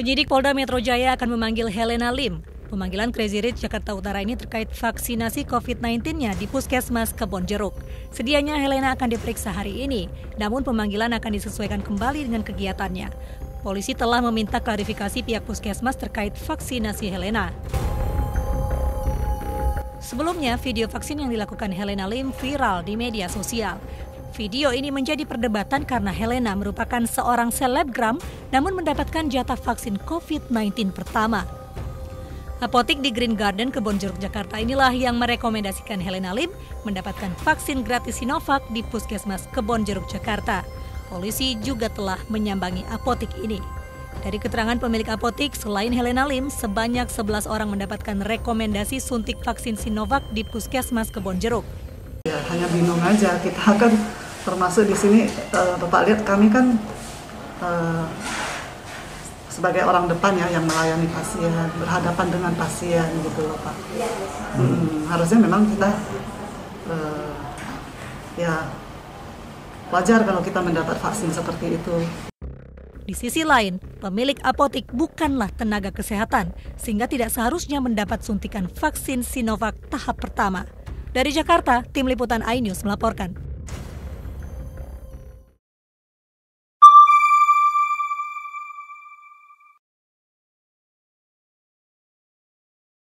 Penyidik Polda Metro Jaya akan memanggil Helena Lim. Pemanggilan Crazy Rich Jakarta Utara ini terkait vaksinasi COVID-19-nya di Puskesmas Kebon Jeruk. Sedianya Helena akan diperiksa hari ini, namun pemanggilan akan disesuaikan kembali dengan kegiatannya. Polisi telah meminta klarifikasi pihak Puskesmas terkait vaksinasi Helena. Sebelumnya, video vaksin yang dilakukan Helena Lim viral di media sosial. Video ini menjadi perdebatan karena Helena merupakan seorang selebgram namun mendapatkan jatah vaksin COVID-19 pertama. Apotik di Green Garden Kebon Jeruk Jakarta inilah yang merekomendasikan Helena Lim mendapatkan vaksin gratis Sinovac di Puskesmas Kebon Jeruk Jakarta. Polisi juga telah menyambangi apotik ini. Dari keterangan pemilik apotik, selain Helena Lim, sebanyak 11 orang mendapatkan rekomendasi suntik vaksin Sinovac di Puskesmas Kebon Jeruk. Ya, hanya bingung aja. Kita kan termasuk di sini, uh, Bapak lihat kami kan uh, sebagai orang depan ya yang melayani pasien, berhadapan dengan pasien gitu loh Pak. Hmm, harusnya memang kita uh, ya wajar kalau kita mendapat vaksin seperti itu. Di sisi lain, pemilik apotik bukanlah tenaga kesehatan, sehingga tidak seharusnya mendapat suntikan vaksin Sinovac tahap pertama. Dari Jakarta, tim liputan iNews melaporkan.